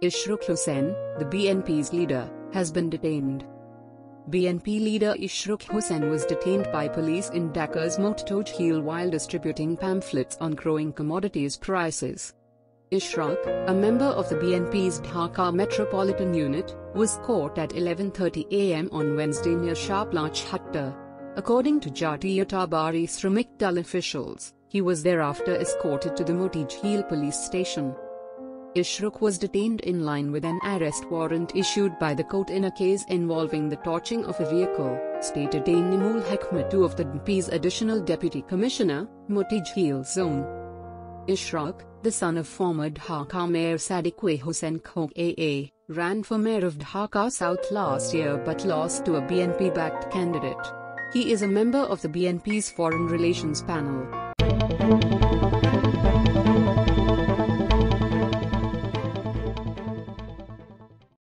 Ishraque Hossain, the BNP's leader, has been detained. BNP leader Ishraque Hossain was detained by police in Dhaka's Motijheel while distributing pamphlets on growing commodities prices. Ishraque, a member of the BNP's Dhaka Metropolitan Unit, was caught at 11.30 am on Wednesday near Shapla Chattar. According to Jatiyatabadi Sramik Dal officials, he was thereafter escorted to the Motijheel police station. Ishraque was detained in line with an arrest warrant issued by the court in a case involving the torching of a vehicle, stated Enamul Haque Mithu of the DMP's additional deputy commissioner, Jheel Zone. Ishraque, the son of former Dhaka Mayor Sadeque Hossain Khoka, ran for mayor of Dhaka South last year but lost to a BNP-backed candidate. He is a member of the BNP's Foreign Relations panel.